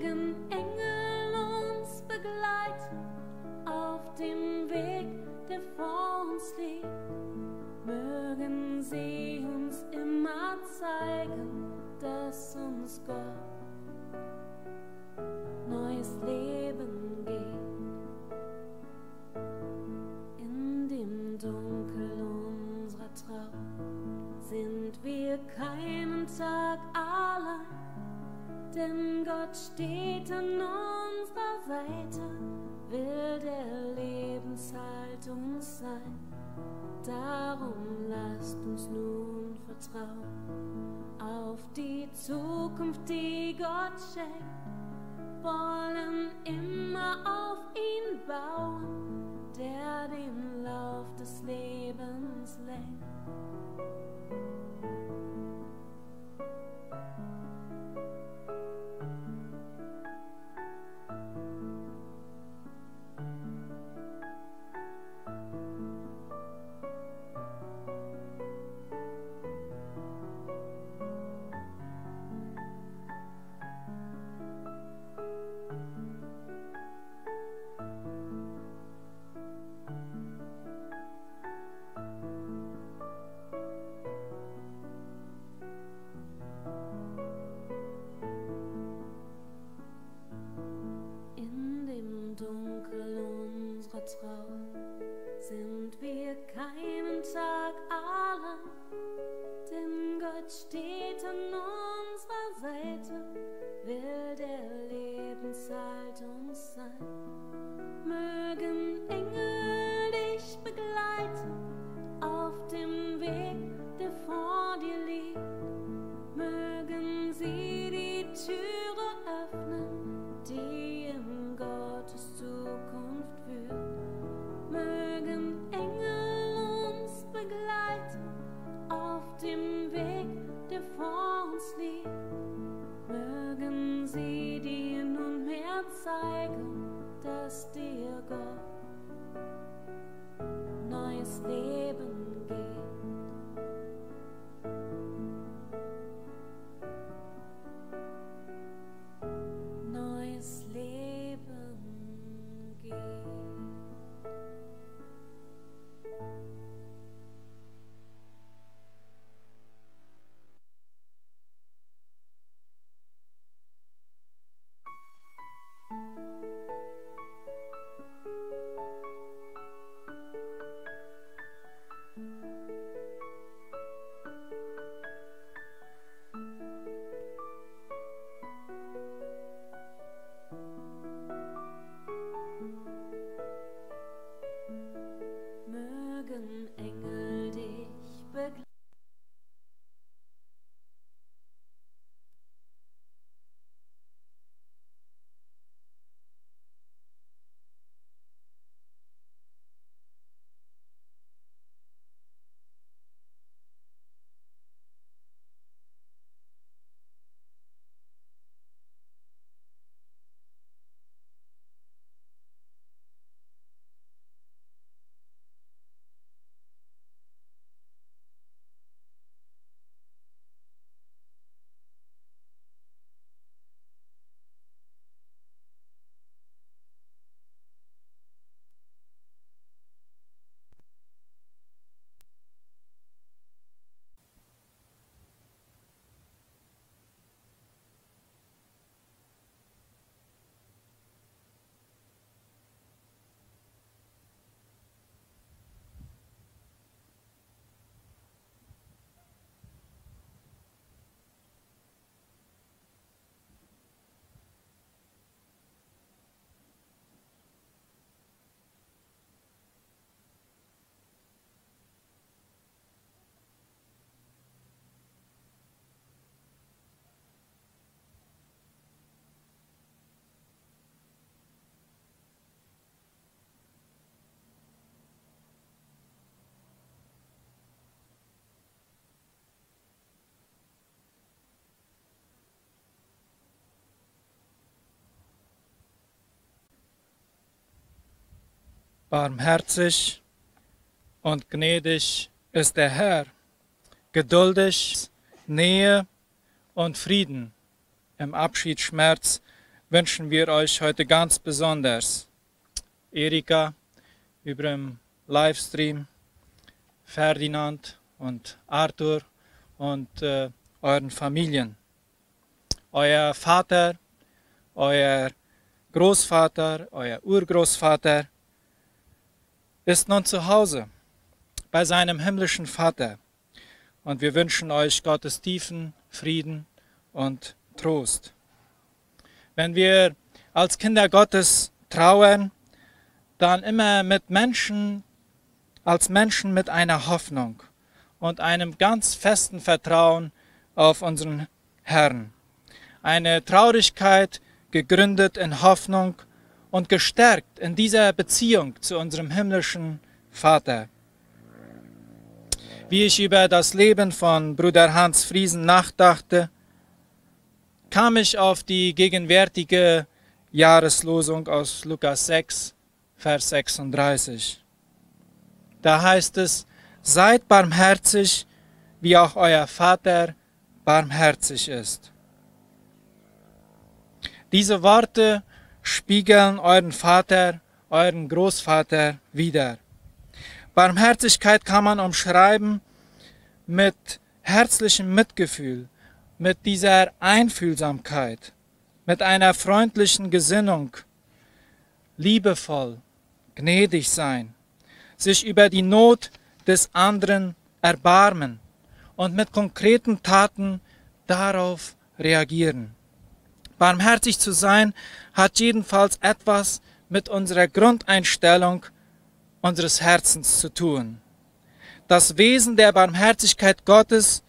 mögen Engel uns begleiten auf dem Weg, der vor uns liegt. Mögen sie uns immer zeigen, dass uns Gott Darum lasst uns nun vertrauen auf die Zukunft, die Gott schenkt. Wollen immer auf ihn bauen, der den Lauf des Lebens lenkt. Barmherzig und gnädig ist der Herr, geduldig, Nähe und Frieden. Im Abschiedsschmerz wünschen wir euch heute ganz besonders Erika über dem Livestream, Ferdinand und Arthur und äh, euren Familien. Euer Vater, euer Großvater, euer Urgroßvater ist nun zu Hause bei seinem himmlischen Vater. Und wir wünschen euch Gottes tiefen Frieden und Trost. Wenn wir als Kinder Gottes trauern, dann immer mit Menschen, als Menschen mit einer Hoffnung und einem ganz festen Vertrauen auf unseren Herrn. Eine Traurigkeit, gegründet in Hoffnung und gestärkt in dieser Beziehung zu unserem himmlischen Vater. Wie ich über das Leben von Bruder Hans Friesen nachdachte, kam ich auf die gegenwärtige Jahreslosung aus Lukas 6, Vers 36. Da heißt es, seid barmherzig, wie auch euer Vater barmherzig ist. Diese Worte spiegeln euren Vater, euren Großvater wider. Barmherzigkeit kann man umschreiben mit herzlichem Mitgefühl, mit dieser Einfühlsamkeit, mit einer freundlichen Gesinnung, liebevoll, gnädig sein, sich über die Not des anderen erbarmen und mit konkreten Taten darauf reagieren. Barmherzig zu sein hat jedenfalls etwas mit unserer Grundeinstellung unseres Herzens zu tun. Das Wesen der Barmherzigkeit Gottes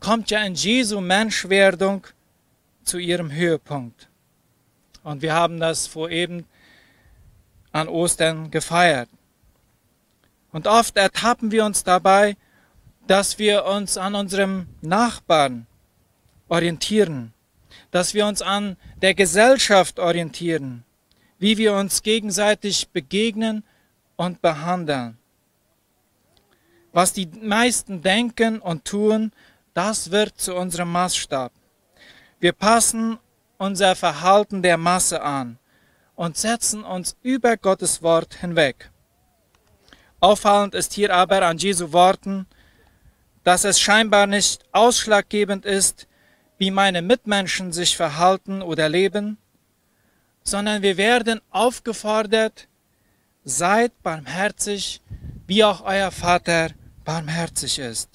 kommt ja in Jesu Menschwerdung zu ihrem Höhepunkt. Und wir haben das vor eben an Ostern gefeiert. Und oft ertappen wir uns dabei, dass wir uns an unserem Nachbarn orientieren dass wir uns an der Gesellschaft orientieren, wie wir uns gegenseitig begegnen und behandeln. Was die meisten denken und tun, das wird zu unserem Maßstab. Wir passen unser Verhalten der Masse an und setzen uns über Gottes Wort hinweg. Auffallend ist hier aber an Jesu Worten, dass es scheinbar nicht ausschlaggebend ist, wie meine Mitmenschen sich verhalten oder leben, sondern wir werden aufgefordert, seid barmherzig, wie auch euer Vater barmherzig ist.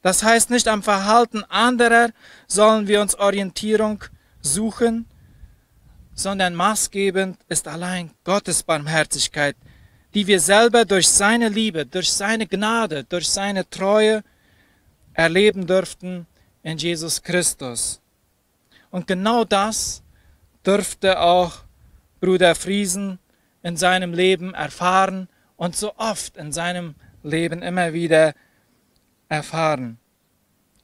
Das heißt, nicht am Verhalten anderer sollen wir uns Orientierung suchen, sondern maßgebend ist allein Gottes Barmherzigkeit, die wir selber durch seine Liebe, durch seine Gnade, durch seine Treue erleben dürften in Jesus Christus. Und genau das dürfte auch Bruder Friesen in seinem Leben erfahren und so oft in seinem Leben immer wieder erfahren.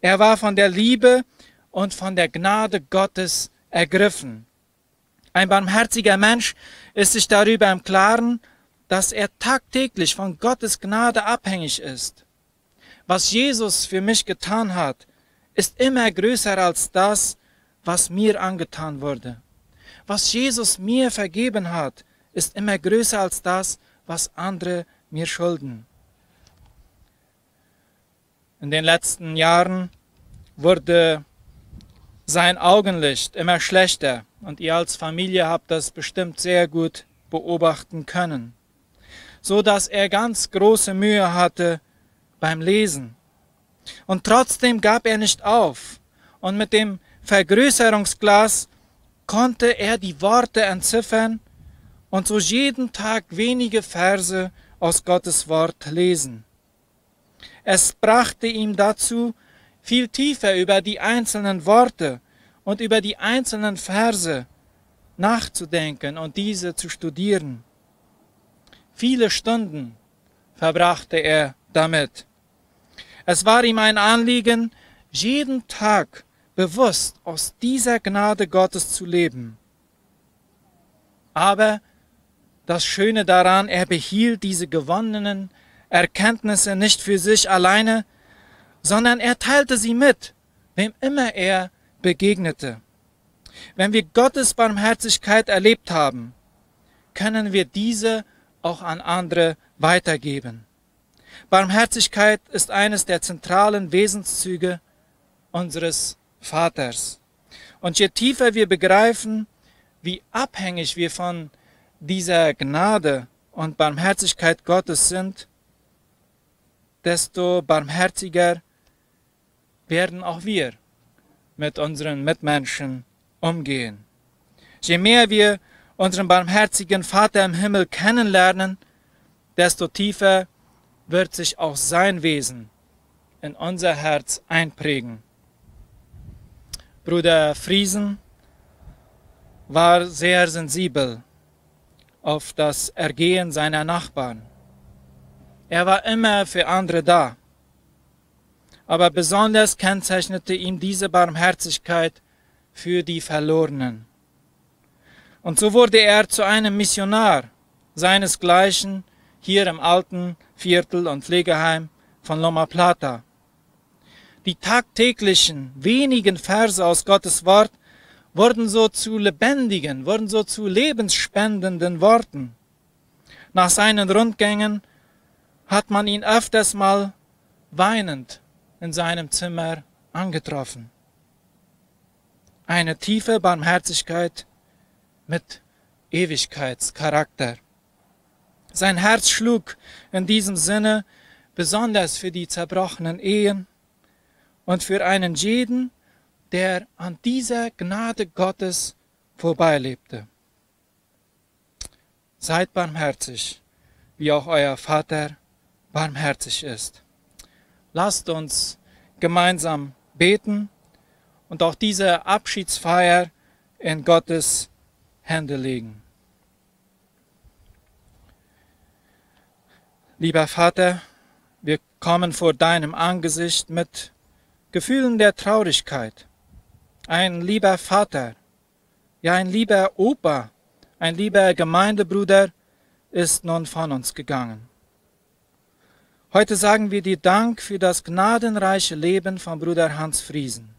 Er war von der Liebe und von der Gnade Gottes ergriffen. Ein barmherziger Mensch ist sich darüber im Klaren, dass er tagtäglich von Gottes Gnade abhängig ist. Was Jesus für mich getan hat, ist immer größer als das, was mir angetan wurde. Was Jesus mir vergeben hat, ist immer größer als das, was andere mir schulden. In den letzten Jahren wurde sein Augenlicht immer schlechter und ihr als Familie habt das bestimmt sehr gut beobachten können, so dass er ganz große Mühe hatte beim Lesen. Und trotzdem gab er nicht auf. Und mit dem Vergrößerungsglas konnte er die Worte entziffern und so jeden Tag wenige Verse aus Gottes Wort lesen. Es brachte ihm dazu, viel tiefer über die einzelnen Worte und über die einzelnen Verse nachzudenken und diese zu studieren. Viele Stunden verbrachte er damit. Es war ihm ein Anliegen, jeden Tag bewusst aus dieser Gnade Gottes zu leben. Aber das Schöne daran, er behielt diese gewonnenen Erkenntnisse nicht für sich alleine, sondern er teilte sie mit, wem immer er begegnete. Wenn wir Gottes Barmherzigkeit erlebt haben, können wir diese auch an andere weitergeben. Barmherzigkeit ist eines der zentralen Wesenszüge unseres Vaters. Und je tiefer wir begreifen, wie abhängig wir von dieser Gnade und Barmherzigkeit Gottes sind, desto barmherziger werden auch wir mit unseren Mitmenschen umgehen. Je mehr wir unseren barmherzigen Vater im Himmel kennenlernen, desto tiefer wird sich auch sein Wesen in unser Herz einprägen. Bruder Friesen war sehr sensibel auf das Ergehen seiner Nachbarn. Er war immer für andere da. Aber besonders kennzeichnete ihm diese Barmherzigkeit für die Verlorenen. Und so wurde er zu einem Missionar seinesgleichen hier im alten Viertel und Pflegeheim von Loma Plata. Die tagtäglichen, wenigen Verse aus Gottes Wort wurden so zu lebendigen, wurden so zu lebensspendenden Worten. Nach seinen Rundgängen hat man ihn öfters mal weinend in seinem Zimmer angetroffen. Eine tiefe Barmherzigkeit mit Ewigkeitscharakter. Sein Herz schlug in diesem Sinne besonders für die zerbrochenen Ehen und für einen jeden, der an dieser Gnade Gottes vorbeilebte. Seid barmherzig, wie auch euer Vater barmherzig ist. Lasst uns gemeinsam beten und auch diese Abschiedsfeier in Gottes Hände legen. Lieber Vater, wir kommen vor deinem Angesicht mit Gefühlen der Traurigkeit. Ein lieber Vater, ja ein lieber Opa, ein lieber Gemeindebruder ist nun von uns gegangen. Heute sagen wir dir Dank für das gnadenreiche Leben von Bruder Hans Friesen.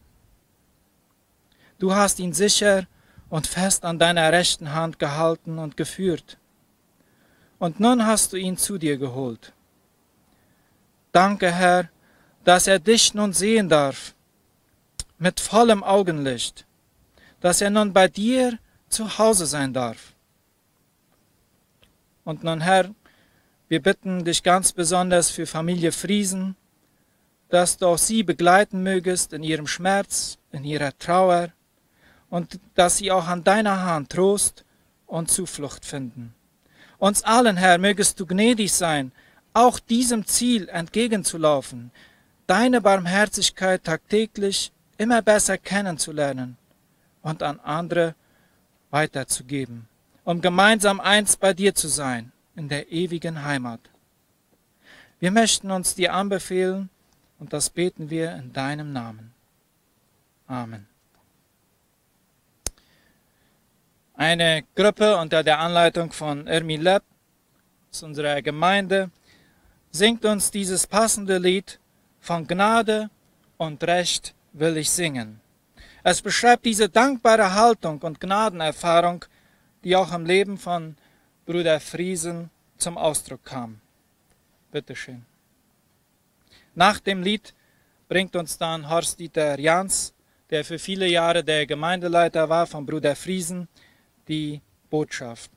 Du hast ihn sicher und fest an deiner rechten Hand gehalten und geführt und nun hast du ihn zu dir geholt. Danke, Herr, dass er dich nun sehen darf, mit vollem Augenlicht, dass er nun bei dir zu Hause sein darf. Und nun, Herr, wir bitten dich ganz besonders für Familie Friesen, dass du auch sie begleiten mögest in ihrem Schmerz, in ihrer Trauer und dass sie auch an deiner Hand Trost und Zuflucht finden. Uns allen, Herr, mögest du gnädig sein, auch diesem Ziel entgegenzulaufen, deine Barmherzigkeit tagtäglich immer besser kennenzulernen und an andere weiterzugeben, um gemeinsam eins bei dir zu sein in der ewigen Heimat. Wir möchten uns dir anbefehlen und das beten wir in deinem Namen. Amen. Eine Gruppe unter der Anleitung von Ermi Lepp aus unserer Gemeinde singt uns dieses passende Lied von Gnade und Recht will ich singen. Es beschreibt diese dankbare Haltung und Gnadenerfahrung, die auch im Leben von Bruder Friesen zum Ausdruck kam. Bitteschön. Nach dem Lied bringt uns dann Horst-Dieter Jans, der für viele Jahre der Gemeindeleiter war von Bruder Friesen, die Botschaft.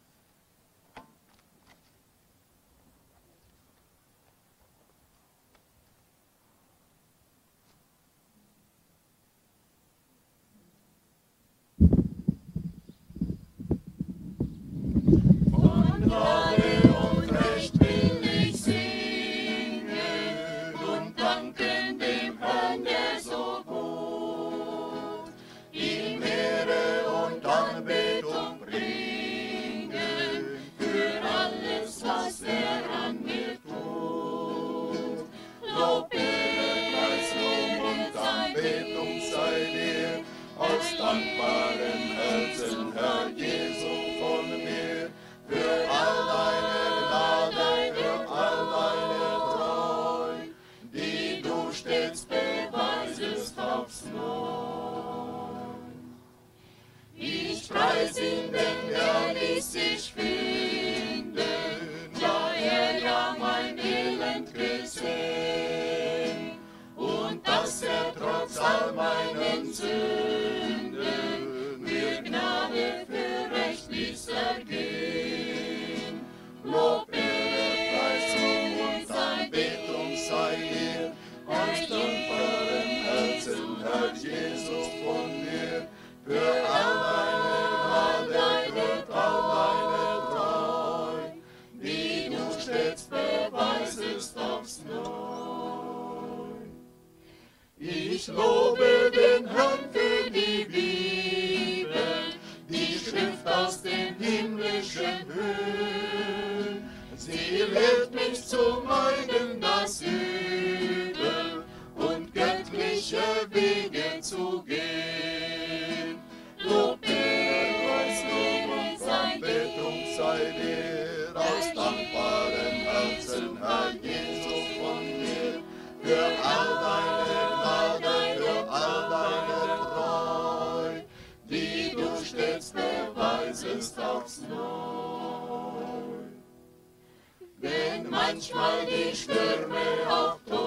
Preis ihn, wenn er ließ sich finden, da er ja mein Elend gesehen. Und dass er trotz all meinen Sünden mir Gnade für recht ließ ergehen. Lob, Ehre, Preis, Ruhm und Anbetung sei dir, aus dankbaren Herzen hört Jesus von mir, für alle Ich lobe den Herrn für die Bibel, die Schrift aus den himmlischen Höhen. Sie lehrt mich zu meiden das Übel und göttliche Wege zu gehen. Neu. Wenn manchmal die Stürme auch toben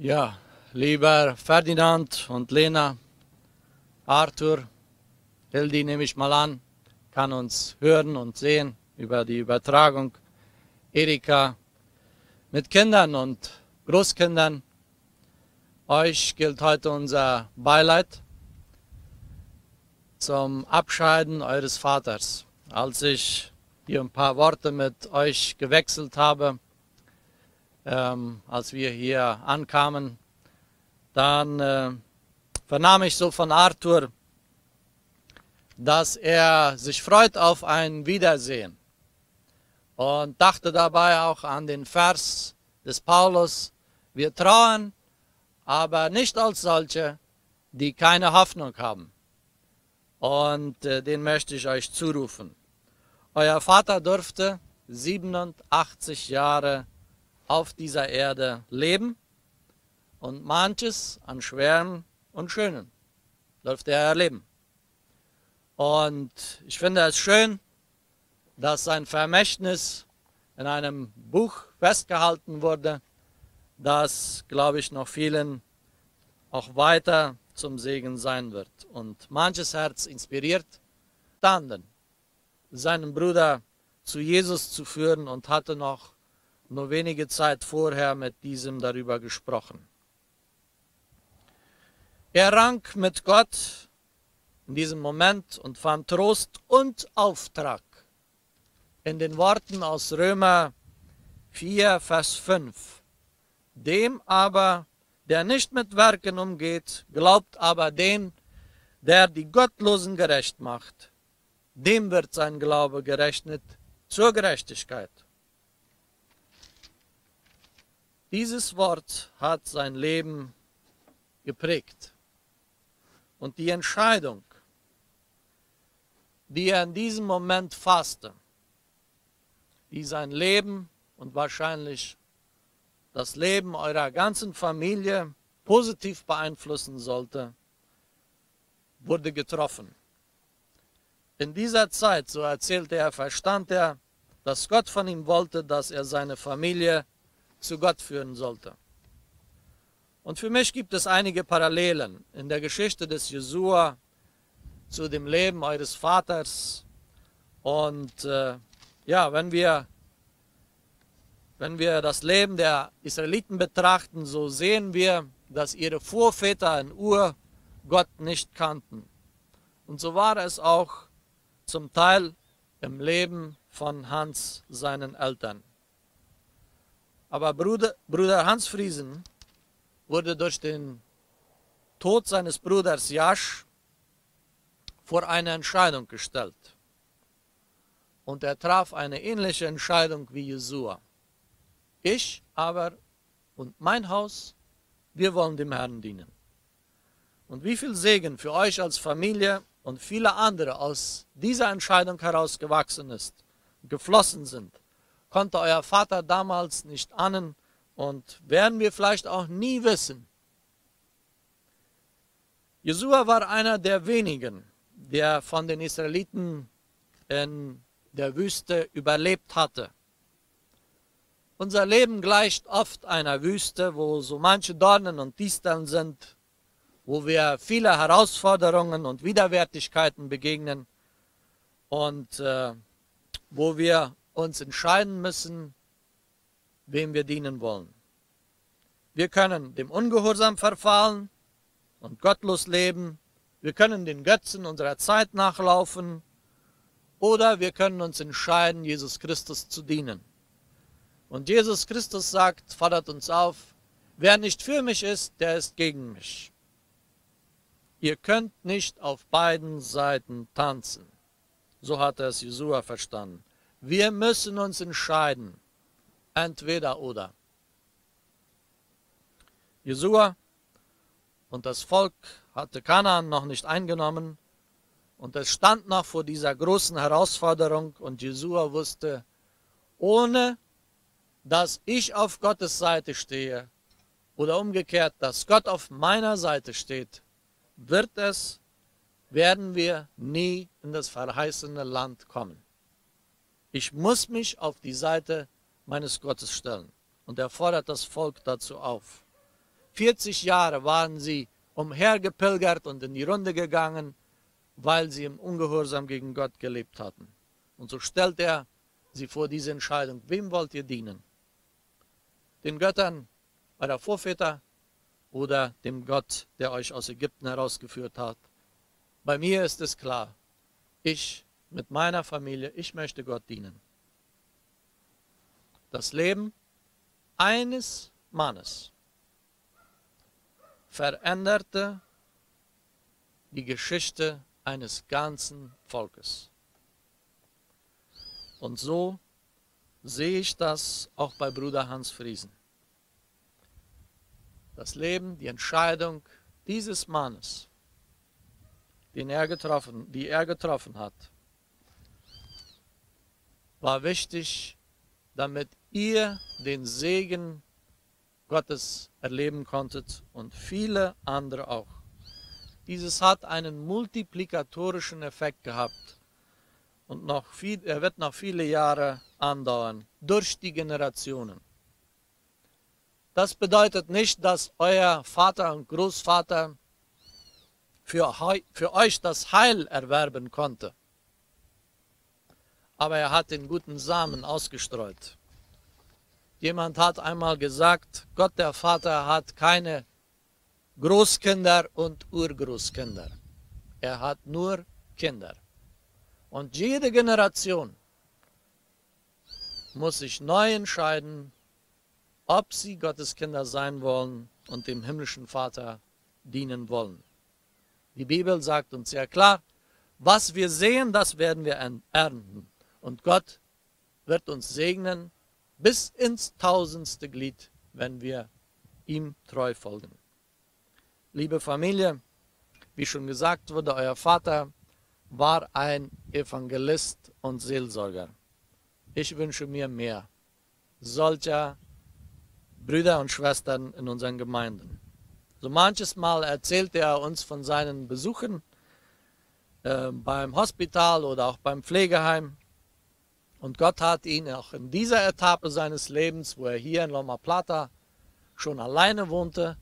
Ja, lieber Ferdinand und Lena, Arthur, Hildi nehme ich mal an, kann uns hören und sehen über die Übertragung. Erika mit Kindern und Großkindern. Euch gilt heute unser Beileid zum Abscheiden eures Vaters. Als ich hier ein paar Worte mit euch gewechselt habe, ähm, als wir hier ankamen, dann äh, vernahm ich so von Arthur, dass er sich freut auf ein Wiedersehen und dachte dabei auch an den Vers des Paulus, wir trauen, aber nicht als solche, die keine Hoffnung haben. Und äh, den möchte ich euch zurufen. Euer Vater durfte 87 Jahre auf dieser Erde leben und manches an Schweren und Schönen durfte er erleben. Und ich finde es schön, dass sein Vermächtnis in einem Buch festgehalten wurde, das, glaube ich, noch vielen auch weiter zum Segen sein wird. Und manches Herz inspiriert, standen, seinen Bruder zu Jesus zu führen und hatte noch nur wenige Zeit vorher mit diesem darüber gesprochen. Er rang mit Gott in diesem Moment und fand Trost und Auftrag in den Worten aus Römer 4, Vers 5. Dem aber, der nicht mit Werken umgeht, glaubt aber den, der die Gottlosen gerecht macht, dem wird sein Glaube gerechnet zur Gerechtigkeit. Dieses Wort hat sein Leben geprägt. Und die Entscheidung, die er in diesem Moment fasste, die sein Leben und wahrscheinlich das Leben eurer ganzen Familie positiv beeinflussen sollte, wurde getroffen. In dieser Zeit, so erzählte er, verstand er, dass Gott von ihm wollte, dass er seine Familie zu Gott führen sollte. Und für mich gibt es einige Parallelen in der Geschichte des Jesua zu dem Leben eures Vaters. Und äh, ja, wenn wir, wenn wir das Leben der Israeliten betrachten, so sehen wir, dass ihre Vorväter in Ur Gott nicht kannten. Und so war es auch zum Teil im Leben von Hans, seinen Eltern. Aber Bruder, Bruder Hans Friesen wurde durch den Tod seines Bruders Jasch vor eine Entscheidung gestellt. Und er traf eine ähnliche Entscheidung wie Jesua. Ich aber und mein Haus, wir wollen dem Herrn dienen. Und wie viel Segen für euch als Familie und viele andere aus dieser Entscheidung herausgewachsen ist, geflossen sind, konnte euer Vater damals nicht ahnen und werden wir vielleicht auch nie wissen. Jesua war einer der wenigen, der von den Israeliten in der Wüste überlebt hatte. Unser Leben gleicht oft einer Wüste, wo so manche Dornen und Disteln sind, wo wir viele Herausforderungen und Widerwärtigkeiten begegnen und äh, wo wir uns entscheiden müssen, wem wir dienen wollen. Wir können dem Ungehorsam verfallen und gottlos leben. Wir können den Götzen unserer Zeit nachlaufen oder wir können uns entscheiden, Jesus Christus zu dienen. Und Jesus Christus sagt, fordert uns auf, wer nicht für mich ist, der ist gegen mich. Ihr könnt nicht auf beiden Seiten tanzen. So hat es Jesua verstanden. Wir müssen uns entscheiden, entweder oder. Jesua und das Volk hatte Kanaan noch nicht eingenommen und es stand noch vor dieser großen Herausforderung und Jesua wusste, ohne dass ich auf Gottes Seite stehe oder umgekehrt, dass Gott auf meiner Seite steht, wird es, werden wir nie in das verheißene Land kommen. Ich muss mich auf die Seite meines Gottes stellen. Und er fordert das Volk dazu auf. 40 Jahre waren sie umhergepilgert und in die Runde gegangen, weil sie im Ungehorsam gegen Gott gelebt hatten. Und so stellt er sie vor diese Entscheidung. Wem wollt ihr dienen? Den Göttern eurer Vorväter oder dem Gott, der euch aus Ägypten herausgeführt hat? Bei mir ist es klar. Ich mit meiner Familie, ich möchte Gott dienen. Das Leben eines Mannes veränderte die Geschichte eines ganzen Volkes. Und so sehe ich das auch bei Bruder Hans Friesen. Das Leben, die Entscheidung dieses Mannes, den er getroffen, die er getroffen hat, war wichtig, damit ihr den Segen Gottes erleben konntet und viele andere auch. Dieses hat einen multiplikatorischen Effekt gehabt und noch viel, er wird noch viele Jahre andauern, durch die Generationen. Das bedeutet nicht, dass euer Vater und Großvater für, für euch das Heil erwerben konnte aber er hat den guten Samen ausgestreut. Jemand hat einmal gesagt, Gott der Vater hat keine Großkinder und Urgroßkinder. Er hat nur Kinder. Und jede Generation muss sich neu entscheiden, ob sie Gottes Kinder sein wollen und dem himmlischen Vater dienen wollen. Die Bibel sagt uns sehr klar, was wir sehen, das werden wir ernten. Und Gott wird uns segnen bis ins tausendste Glied, wenn wir ihm treu folgen. Liebe Familie, wie schon gesagt wurde, euer Vater war ein Evangelist und Seelsorger. Ich wünsche mir mehr solcher Brüder und Schwestern in unseren Gemeinden. So manches Mal erzählte er uns von seinen Besuchen äh, beim Hospital oder auch beim Pflegeheim. Und Gott hat ihn auch in dieser Etappe seines Lebens, wo er hier in Loma Plata schon alleine wohnte,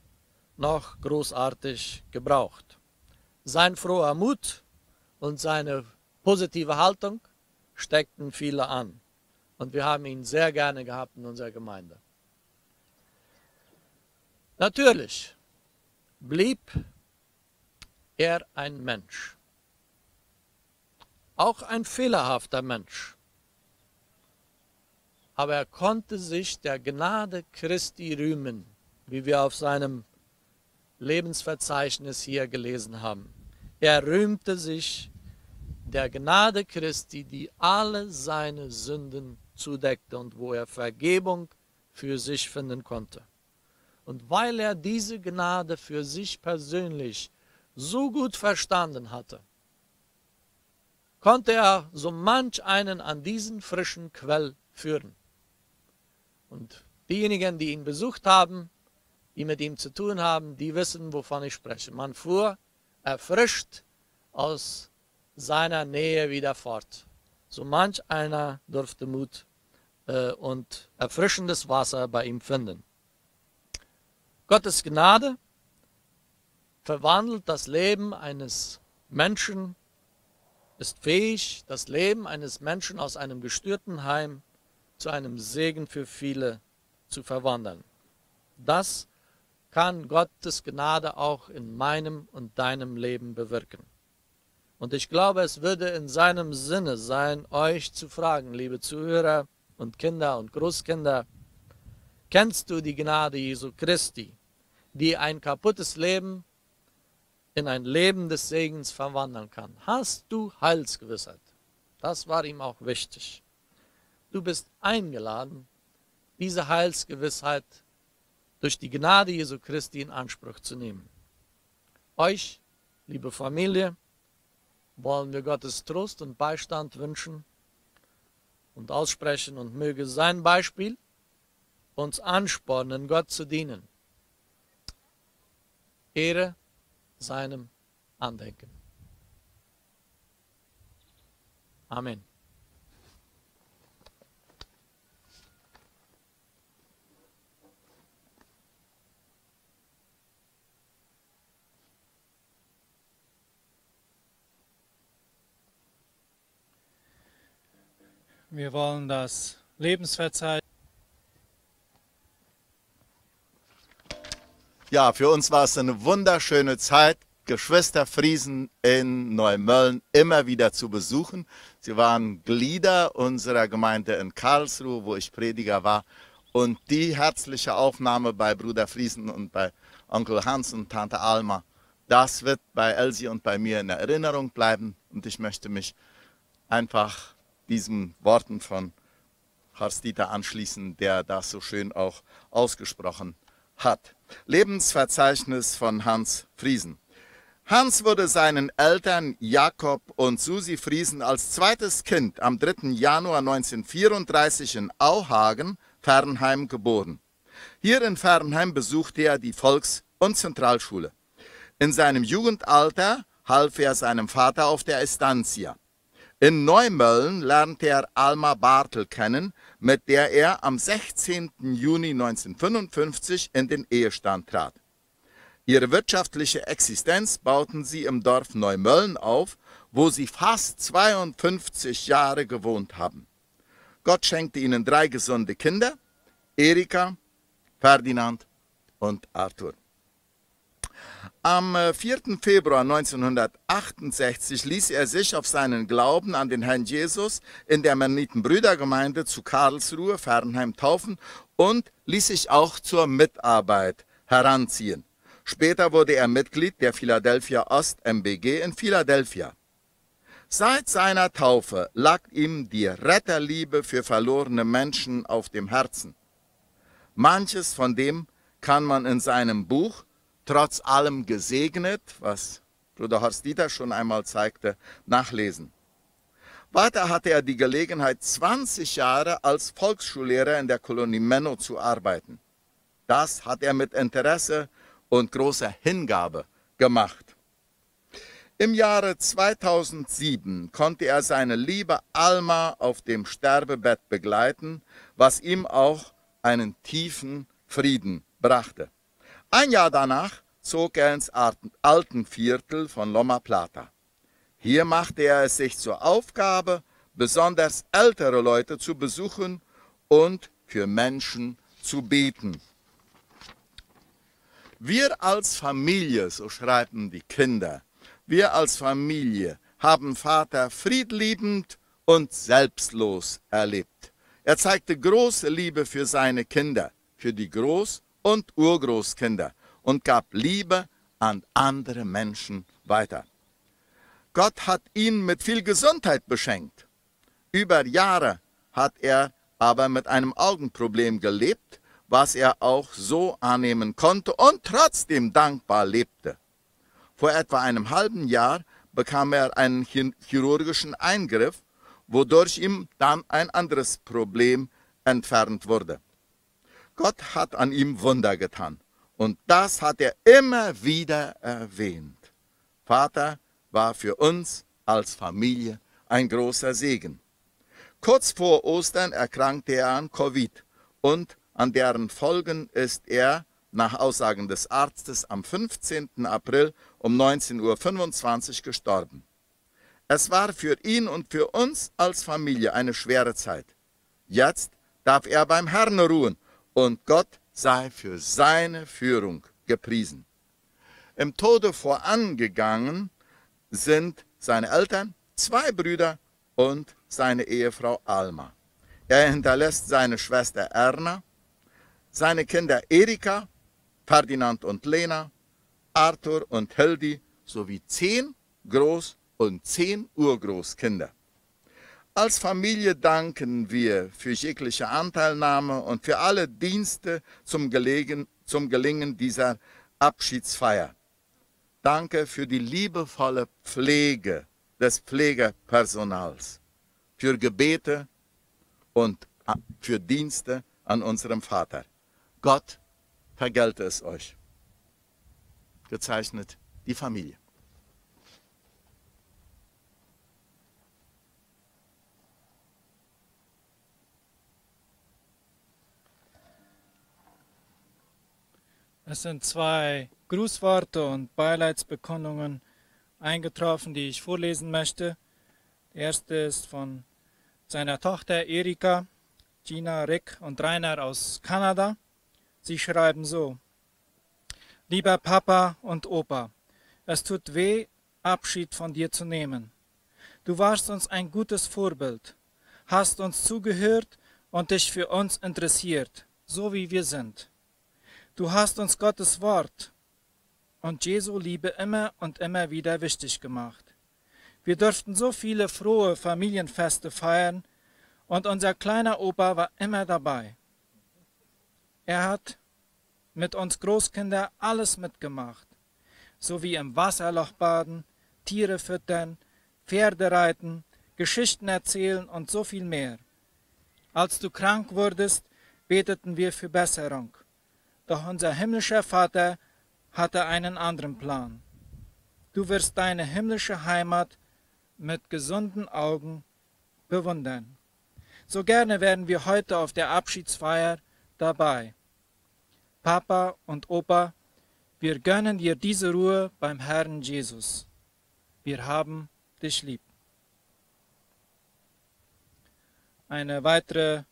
noch großartig gebraucht. Sein froher Mut und seine positive Haltung steckten viele an. Und wir haben ihn sehr gerne gehabt in unserer Gemeinde. Natürlich blieb er ein Mensch. Auch ein fehlerhafter Mensch. Aber er konnte sich der Gnade Christi rühmen, wie wir auf seinem Lebensverzeichnis hier gelesen haben. Er rühmte sich der Gnade Christi, die alle seine Sünden zudeckte und wo er Vergebung für sich finden konnte. Und weil er diese Gnade für sich persönlich so gut verstanden hatte, konnte er so manch einen an diesen frischen Quell führen. Und diejenigen, die ihn besucht haben, die mit ihm zu tun haben, die wissen, wovon ich spreche. Man fuhr erfrischt aus seiner Nähe wieder fort. So manch einer durfte Mut äh, und erfrischendes Wasser bei ihm finden. Gottes Gnade verwandelt das Leben eines Menschen, ist fähig, das Leben eines Menschen aus einem gestörten Heim zu einem Segen für viele zu verwandeln. Das kann Gottes Gnade auch in meinem und deinem Leben bewirken. Und ich glaube, es würde in seinem Sinne sein, euch zu fragen, liebe Zuhörer und Kinder und Großkinder, kennst du die Gnade Jesu Christi, die ein kaputtes Leben in ein Leben des Segens verwandeln kann? Hast du Heilsgewissheit? Das war ihm auch wichtig. Du bist eingeladen, diese Heilsgewissheit durch die Gnade Jesu Christi in Anspruch zu nehmen. Euch, liebe Familie, wollen wir Gottes Trost und Beistand wünschen und aussprechen und möge sein Beispiel uns anspornen, Gott zu dienen. Ehre seinem Andenken. Amen. Wir wollen das Lebensverzeichnis. Ja, für uns war es eine wunderschöne Zeit, Geschwister Friesen in Neumölln immer wieder zu besuchen. Sie waren Glieder unserer Gemeinde in Karlsruhe, wo ich Prediger war. Und die herzliche Aufnahme bei Bruder Friesen und bei Onkel Hans und Tante Alma, das wird bei Elsie und bei mir in Erinnerung bleiben. Und ich möchte mich einfach diesen Worten von Horst Dieter anschließen, der das so schön auch ausgesprochen hat. Lebensverzeichnis von Hans Friesen. Hans wurde seinen Eltern Jakob und Susi Friesen als zweites Kind am 3. Januar 1934 in Auhagen, Fernheim, geboren. Hier in Fernheim besuchte er die Volks- und Zentralschule. In seinem Jugendalter half er seinem Vater auf der Estancia. In Neumölln lernte er Alma Bartel kennen, mit der er am 16. Juni 1955 in den Ehestand trat. Ihre wirtschaftliche Existenz bauten sie im Dorf Neumölln auf, wo sie fast 52 Jahre gewohnt haben. Gott schenkte ihnen drei gesunde Kinder, Erika, Ferdinand und Arthur. Am 4. Äh, Februar 1968 ließ er sich auf seinen Glauben an den Herrn Jesus in der Mennoniten-Brüdergemeinde zu Karlsruhe, Fernheim taufen und ließ sich auch zur Mitarbeit heranziehen. Später wurde er Mitglied der Philadelphia Ost MBG in Philadelphia. Seit seiner Taufe lag ihm die Retterliebe für verlorene Menschen auf dem Herzen. Manches von dem kann man in seinem Buch trotz allem gesegnet, was Bruder Horst Dieter schon einmal zeigte, nachlesen. Weiter hatte er die Gelegenheit, 20 Jahre als Volksschullehrer in der Kolonie Menno zu arbeiten. Das hat er mit Interesse und großer Hingabe gemacht. Im Jahre 2007 konnte er seine liebe Alma auf dem Sterbebett begleiten, was ihm auch einen tiefen Frieden brachte. Ein Jahr danach zog er ins Altenviertel von Loma Plata. Hier machte er es sich zur Aufgabe, besonders ältere Leute zu besuchen und für Menschen zu beten. Wir als Familie, so schreiben die Kinder, Wir als Familie haben Vater friedliebend und selbstlos erlebt. Er zeigte große Liebe für seine Kinder, für die Groß- und Urgroßkinder und gab Liebe an andere Menschen weiter. Gott hat ihn mit viel Gesundheit beschenkt. Über Jahre hat er aber mit einem Augenproblem gelebt, was er auch so annehmen konnte und trotzdem dankbar lebte. Vor etwa einem halben Jahr bekam er einen chirurgischen Eingriff, wodurch ihm dann ein anderes Problem entfernt wurde. Gott hat an ihm Wunder getan und das hat er immer wieder erwähnt. Vater war für uns als Familie ein großer Segen. Kurz vor Ostern erkrankte er an Covid und an deren Folgen ist er nach Aussagen des Arztes am 15. April um 19.25 Uhr gestorben. Es war für ihn und für uns als Familie eine schwere Zeit. Jetzt darf er beim Herrn ruhen und Gott sei für seine Führung gepriesen. Im Tode vorangegangen sind seine Eltern, zwei Brüder und seine Ehefrau Alma. Er hinterlässt seine Schwester Erna, seine Kinder Erika, Ferdinand und Lena, Arthur und Hildi sowie zehn Groß- und zehn Urgroßkinder. Als Familie danken wir für jegliche Anteilnahme und für alle Dienste zum, Gelegen, zum Gelingen dieser Abschiedsfeier. Danke für die liebevolle Pflege des Pflegepersonals, für Gebete und für Dienste an unserem Vater. Gott vergelte es euch. Gezeichnet die Familie. Es sind zwei Grußworte und Beileidsbekundungen eingetroffen, die ich vorlesen möchte. Der erste ist von seiner Tochter Erika, Gina, Rick und Rainer aus Kanada. Sie schreiben so. Lieber Papa und Opa, es tut weh, Abschied von dir zu nehmen. Du warst uns ein gutes Vorbild, hast uns zugehört und dich für uns interessiert, so wie wir sind. Du hast uns Gottes Wort und Jesu Liebe immer und immer wieder wichtig gemacht. Wir durften so viele frohe Familienfeste feiern und unser kleiner Opa war immer dabei. Er hat mit uns Großkinder alles mitgemacht, so wie im Wasserloch baden, Tiere füttern, Pferde reiten, Geschichten erzählen und so viel mehr. Als du krank wurdest, beteten wir für Besserung. Doch unser himmlischer Vater hatte einen anderen Plan. Du wirst deine himmlische Heimat mit gesunden Augen bewundern. So gerne wären wir heute auf der Abschiedsfeier dabei. Papa und Opa, wir gönnen dir diese Ruhe beim Herrn Jesus. Wir haben dich lieb. Eine weitere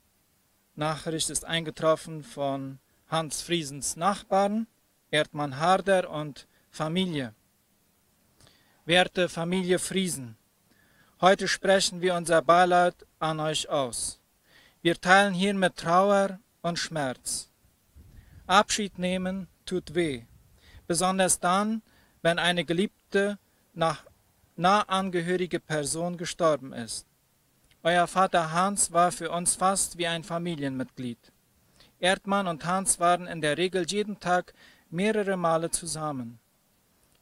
Nachricht ist eingetroffen von Hans Friesens Nachbarn, Erdmann Harder und Familie. Werte Familie Friesen, heute sprechen wir unser Beileid an euch aus. Wir teilen hier mit Trauer und Schmerz. Abschied nehmen tut weh, besonders dann, wenn eine geliebte, nach nah angehörige Person gestorben ist. Euer Vater Hans war für uns fast wie ein Familienmitglied. Erdmann und Hans waren in der Regel jeden Tag mehrere Male zusammen.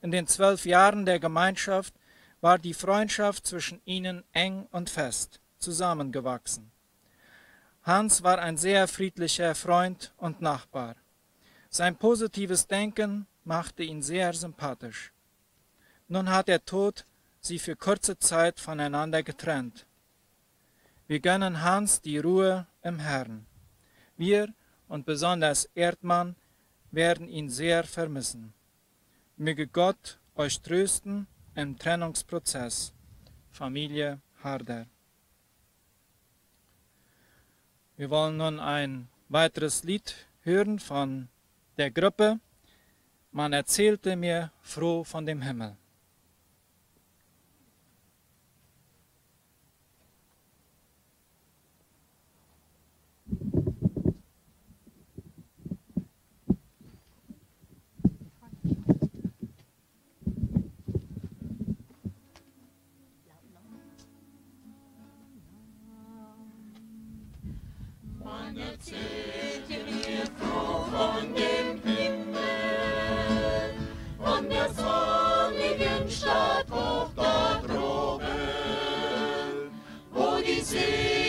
In den zwölf Jahren der Gemeinschaft war die Freundschaft zwischen ihnen eng und fest zusammengewachsen. Hans war ein sehr friedlicher Freund und Nachbar. Sein positives Denken machte ihn sehr sympathisch. Nun hat der Tod sie für kurze Zeit voneinander getrennt. Wir gönnen Hans die Ruhe im Herrn. Wir und besonders Erdmann werden ihn sehr vermissen. Möge Gott euch trösten im Trennungsprozess. Familie Harder. Wir wollen nun ein weiteres Lied hören von der Gruppe. Man erzählte mir froh von dem Himmel. Sátkovtat Robert, hogy izé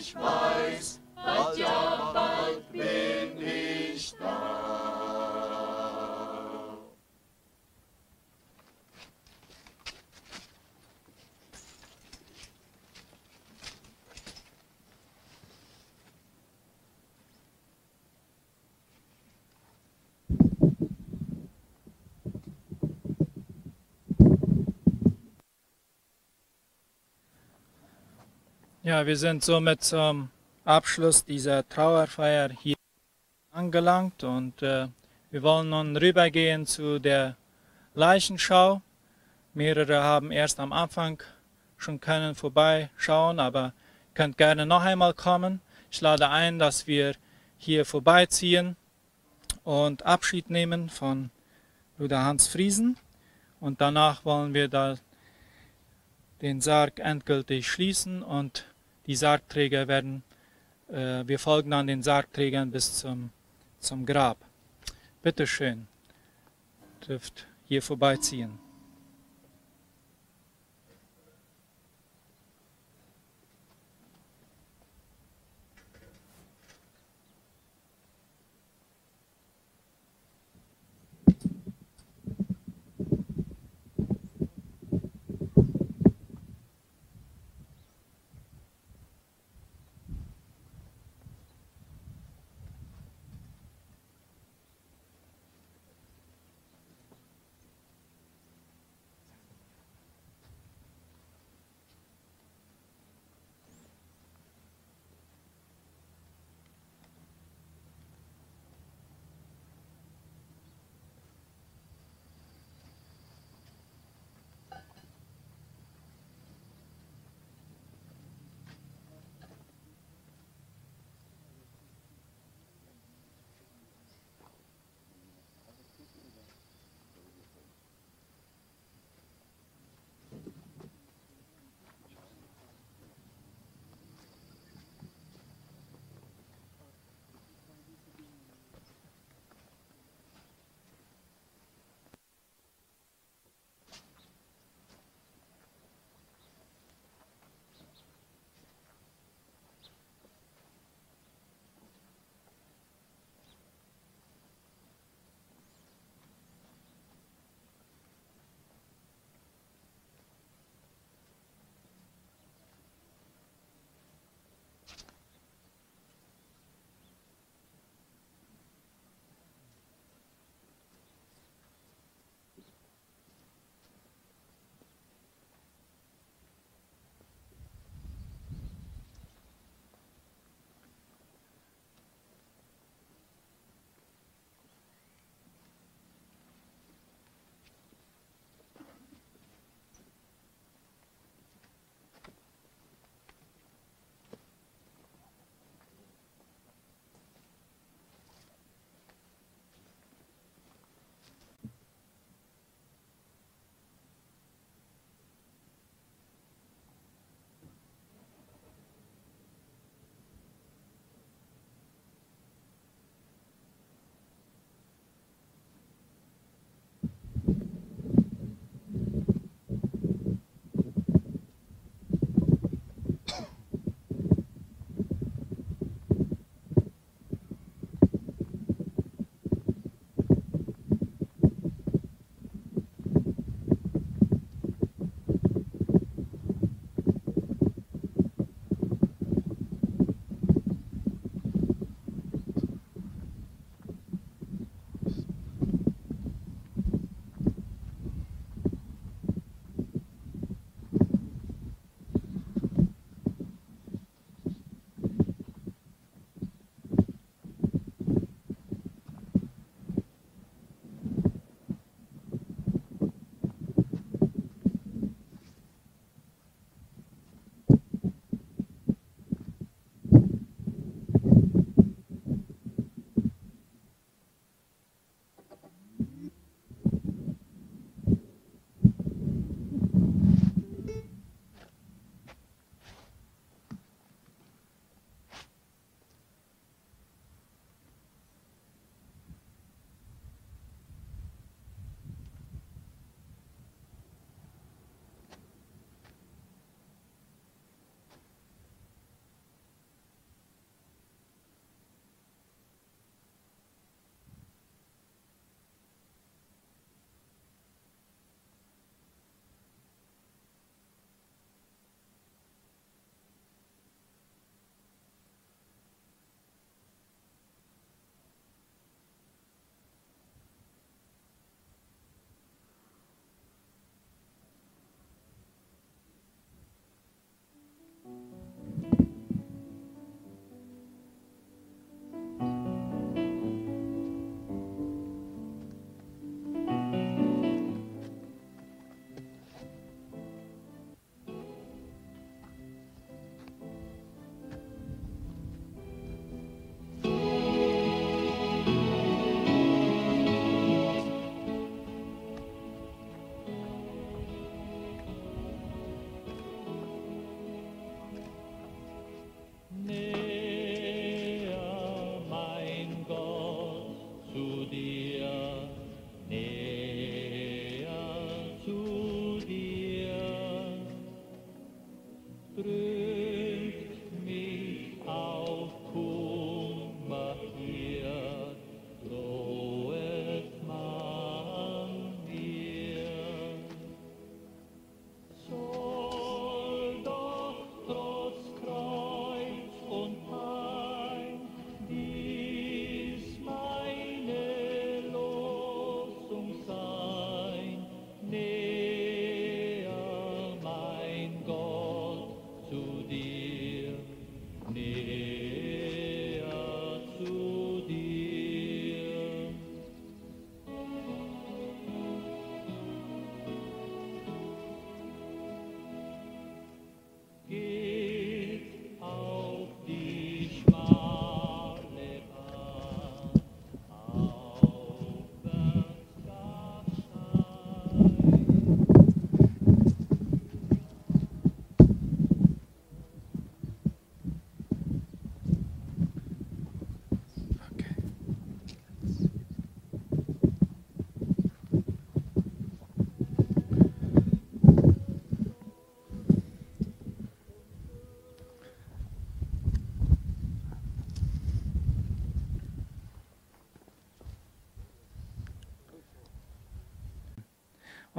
ich Ja, wir sind somit zum Abschluss dieser Trauerfeier hier angelangt und äh, wir wollen nun rübergehen zu der Leichenschau. Mehrere haben erst am Anfang schon können vorbeischauen, aber könnt gerne noch einmal kommen. Ich lade ein, dass wir hier vorbeiziehen und Abschied nehmen von Bruder Hans Friesen und danach wollen wir da den Sarg endgültig schließen und die Sargträger werden, äh, wir folgen dann den Sargträgern bis zum, zum Grab. Bitte schön, dürft hier vorbeiziehen.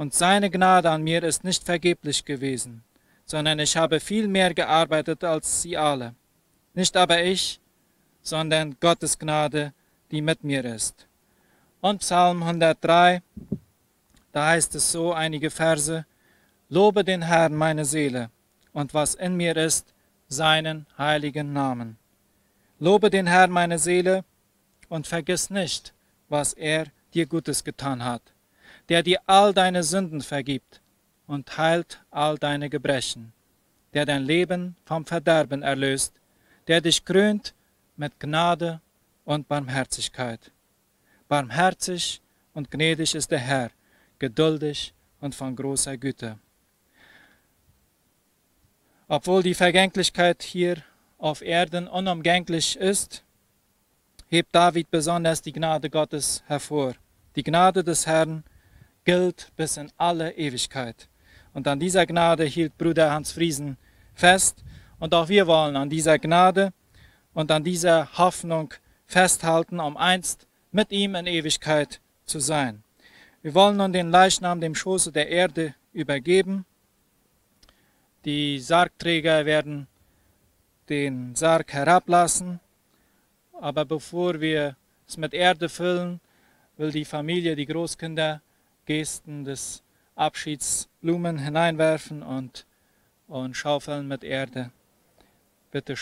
Und seine Gnade an mir ist nicht vergeblich gewesen, sondern ich habe viel mehr gearbeitet als sie alle. Nicht aber ich, sondern Gottes Gnade, die mit mir ist. Und Psalm 103, da heißt es so einige Verse, Lobe den Herrn meine Seele und was in mir ist, seinen heiligen Namen. Lobe den Herrn meine Seele und vergiss nicht, was er dir Gutes getan hat, der dir all deine Sünden vergibt und heilt all deine Gebrechen, der dein Leben vom Verderben erlöst, der dich krönt mit Gnade und Barmherzigkeit. Barmherzig und gnädig ist der Herr, geduldig und von großer Güte. Obwohl die Vergänglichkeit hier auf Erden unumgänglich ist, hebt David besonders die Gnade Gottes hervor. Die Gnade des Herrn gilt bis in alle Ewigkeit. Und an dieser Gnade hielt Bruder Hans Friesen fest. Und auch wir wollen an dieser Gnade und an dieser Hoffnung festhalten, um einst mit ihm in Ewigkeit zu sein. Wir wollen nun den Leichnam dem Schoße der Erde übergeben die Sargträger werden den Sarg herablassen, aber bevor wir es mit Erde füllen, will die Familie, die Großkinder, Gesten des Abschieds Blumen hineinwerfen und, und schaufeln mit Erde. Bitte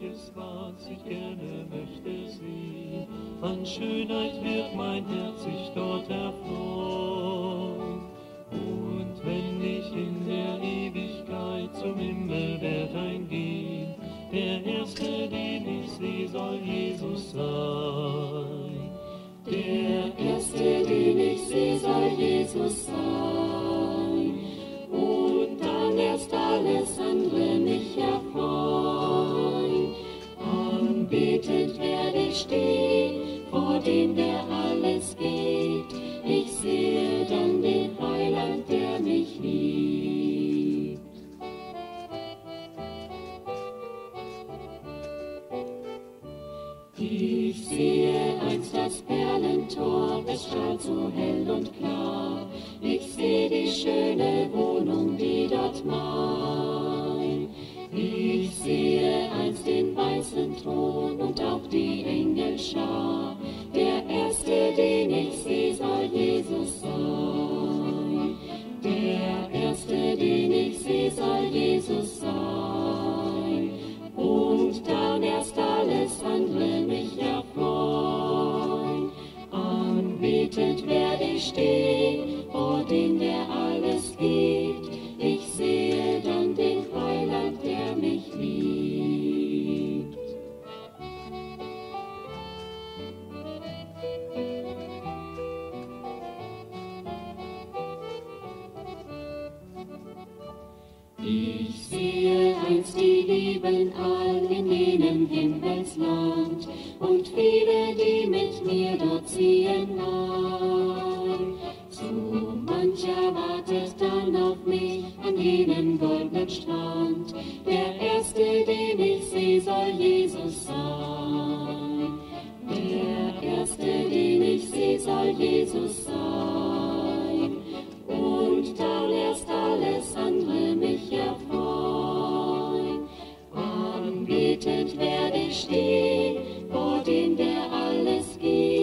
manches, was ich gerne möchte sehen. An Schönheit wird mein Herz sich dort erfreuen. Einst das Perlentor, es strahlt so hell und klar. Ich sehe die schöne Wohnung, die dort mein. Ich sehe einst den weißen Thron und auch die Engelschar. Der erste, den ich sehe, soll Jesus sein. Der erste, den ich sehe, soll Jesus sein. Und dann erst alles andere mich erfreuen. Anbetend werde ich stehen, Lieben all in jenem Himmelsland und viele, die mit mir dort ziehen an. So mancher wartet dann auf mich an jenem goldenen Strand. Der erste, den ich sehe, soll Jesus sein. Der erste, den ich sehe, soll Jesus sein. Und dann erst alles andere mich erfreuen. Anbetend werde ich stehen, vor dem, der alles gibt.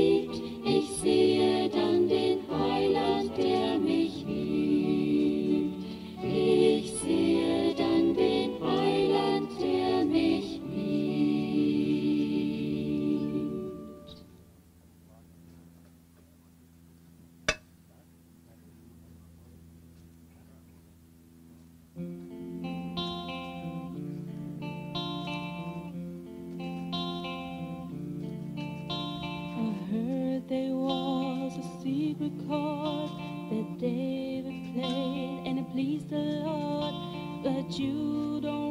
Chord that David played and it pleased the Lord. But you don't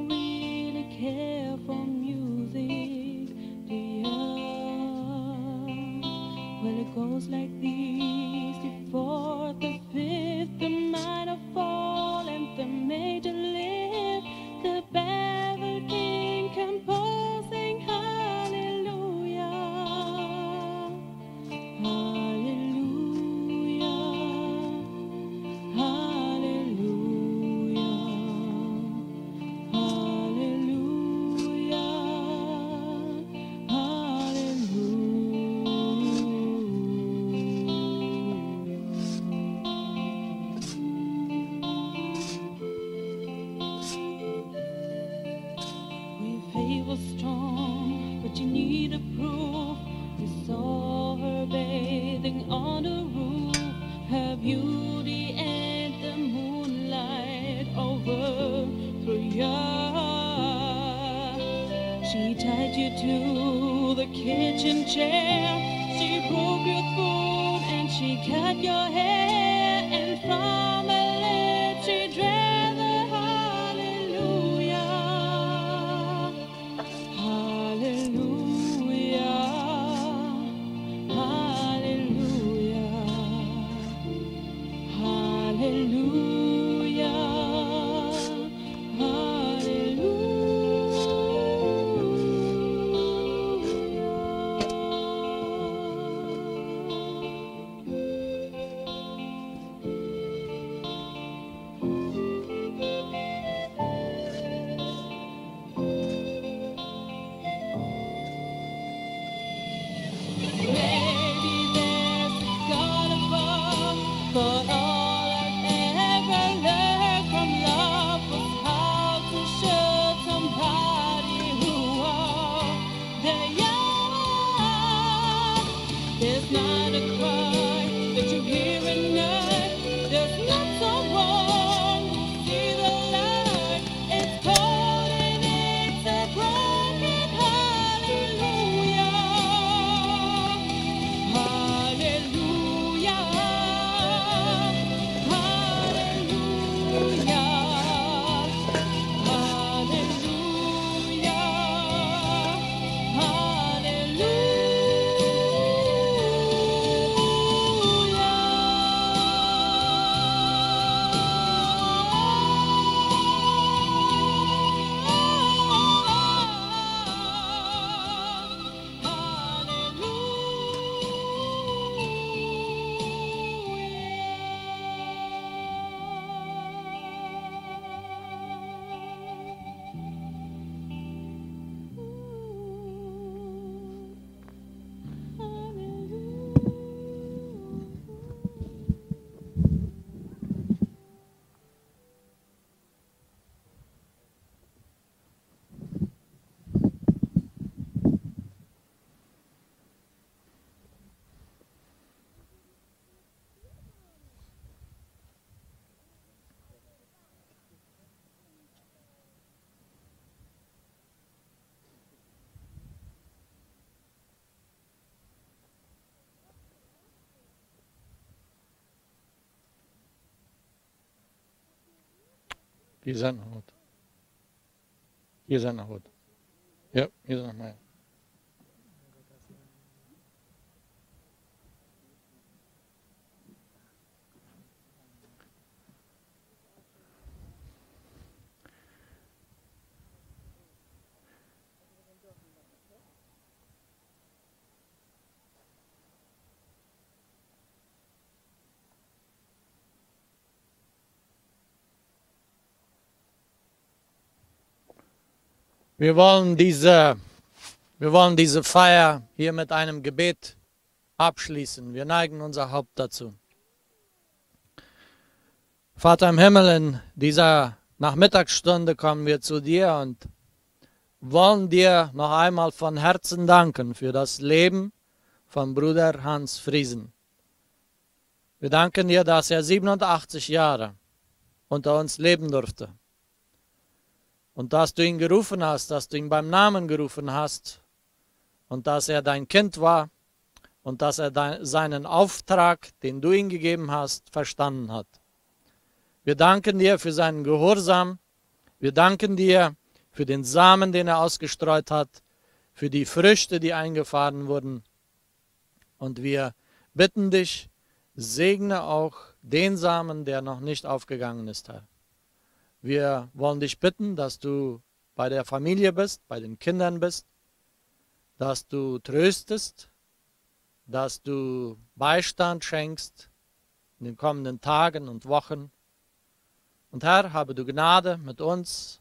Iza na hod. Iza na hod. Jep. Wir wollen diese, wir wollen diese Feier hier mit einem Gebet abschließen. Wir neigen unser Haupt dazu. Vater im Himmel, in dieser Nachmittagsstunde kommen wir zu dir und wollen dir noch einmal von Herzen danken für das Leben von Bruder Hans Friesen. Wir danken dir, dass er 87 Jahre unter uns leben durfte und dass du ihn gerufen hast, dass du ihn beim Namen gerufen hast und dass er dein Kind war und dass er dein, seinen Auftrag, den du ihm gegeben hast, verstanden hat. Wir danken dir für seinen Gehorsam. Wir danken dir für den Samen, den er ausgestreut hat, für die Früchte, die eingefahren wurden. Und wir bitten dich, segne auch den Samen, der noch nicht aufgegangen ist, Herr. Wir wollen dich bitten, dass du bei der Familie bist, bei den Kindern bist, dass du tröstest, dass du Beistand schenkst in den kommenden Tagen und Wochen. Und Herr, habe du Gnade mit uns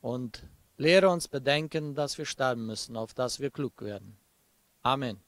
und lehre uns bedenken, dass wir sterben müssen, auf dass wir klug werden. Amen.